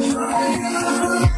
Fire.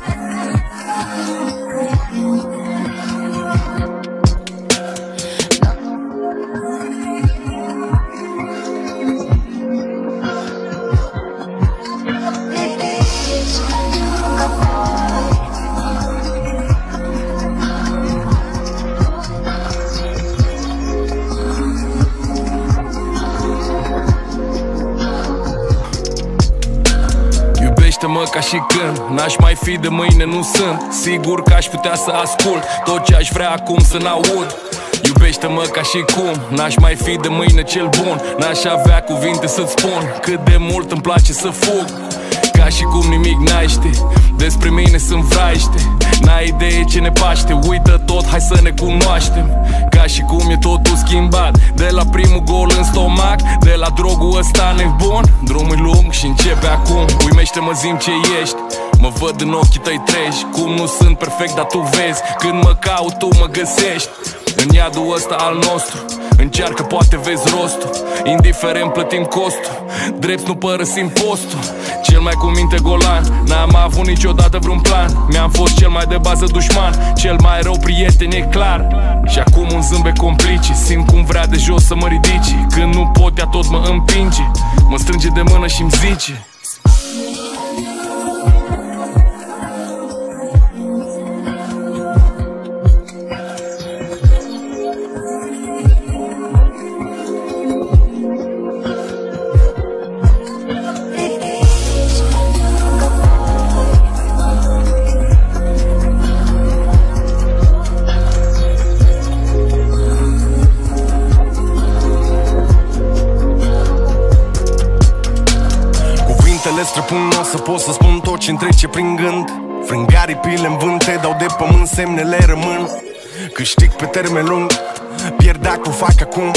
Iubește-mă ca și când N-aș mai fi de mâine, nu sunt Sigur că aș putea să ascult Tot ce aș vrea acum să n-aud. Iubește-mă ca și cum N-aș mai fi de mâine cel bun. N-aș avea cuvinte să-ți spun Cât de mult îmi place să fug. Ca și cum nimic n-ai ști Despre mine sunt vraiște. N-ai idee ce ne paște Uită tot, hai să ne cunoaștem. Ca și cum e totul schimbat. De la primul gol în stomac De la drogul ăsta nebun. Drumul lung și începe acum. Uimește-mă zim ce ești. Mă văd în ochii tăi treci Cum nu sunt perfect, dar tu vezi. Când mă caut, tu mă găsești În iadul ăsta al nostru Încearcă, poate vezi rostul. Indiferent plătim costul Drept nu părăsim postul. Cel mai cu minte golan N-am avut niciodată vreun plan. Mi-am fost cel mai de bază dușman Cel mai rău prieten, e clar. Și acum un zâmbet complici Simt cum vrea de jos să mă ridici. Când nu pot, ea tot mă împinge Mă strânge de mână și-mi zice străpun, nu o să pot să spun tot ce trece prin gând. Frângarii pile în vânt, te dau de pământ, semnele rămân. Câștig pe termen lung, pierd dacă o fac acum.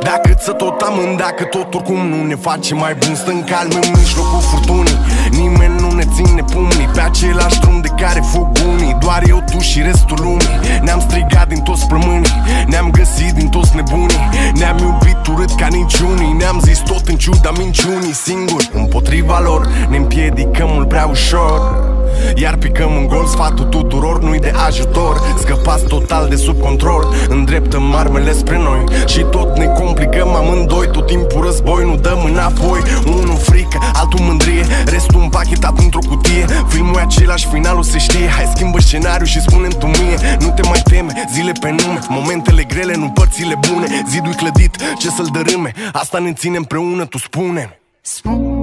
Dacă să tot amând, dacă tot oricum nu ne face mai bun Stăm calm în mijlocul furtunii. Nimeni nu ne ține pumnii Pe același drum de care fug unii Doar eu, tu și restul lumii. Ne-am strigat din toți plămânii Ne-am găsit din toți nebunii. Ne-am iubit urât ca niciunii Ne-am zis tot în ciuda minciunii Singuri, împotriva lor Ne împiedicăm mult prea ușor. Iar picăm un gol, sfatul tuturor nu-i de ajutor. Scăpați total de sub control Îndreptăm marmele spre noi. Și tot ne complicăm amândoi Tot timpul război, nu dăm înapoi. Unul frică, altul mândrie Restul împachetat într-o cutie. Filmul e același, finalul se știe. Hai schimbă scenariu și spune tu mie Nu te mai teme, zile pe nume Momentele grele, nu părțile bune Zidul clădit, ce să-l dărâme Asta ne ține împreună, tu spune. Spune